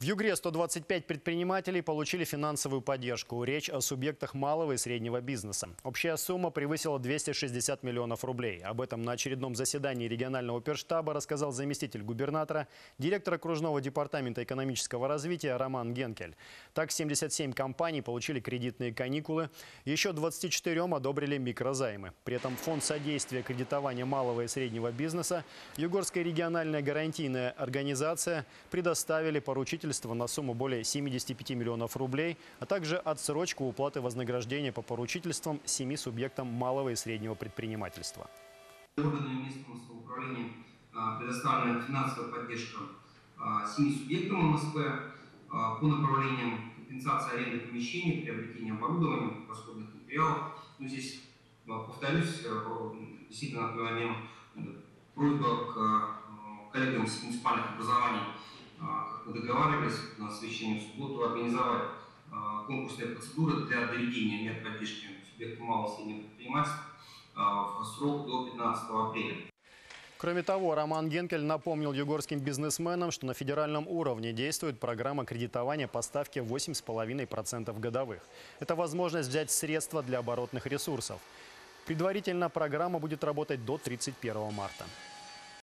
В Югре 125 предпринимателей получили финансовую поддержку. Речь о субъектах малого и среднего бизнеса. Общая сумма превысила 260 миллионов рублей. Об этом на очередном заседании регионального перштаба рассказал заместитель губернатора, директор окружного департамента экономического развития Роман Генкель. Так, 77 компаний получили кредитные каникулы, еще 24 одобрили микрозаймы. При этом Фонд содействия кредитования малого и среднего бизнеса, Югорская региональная гарантийная организация предоставили поручительство на сумму более 75 миллионов рублей, а также отсрочку уплаты вознаграждения по поручительствам семи субъектам малого и среднего предпринимательства. Органами местного самоуправления а, предоставлена финансовая поддержка а, семи субъектам МСП а, по направлениям компенсации аренды помещений, приобретения оборудования, расходных материалов. Ну, здесь, повторюсь, действительно отговорим просьба к коллегам с муниципальных образований договаривались на освещение в субботу, организовать конкурсные процедуры для доведения мер поддержки субъекта малого и среднего предпринимательства в срок до 15 апреля. Кроме того, Роман Генкель напомнил югорским бизнесменам, что на федеральном уровне действует программа кредитования по ставке 8,5% годовых. Это возможность взять средства для оборотных ресурсов. Предварительно программа будет работать до 31 марта.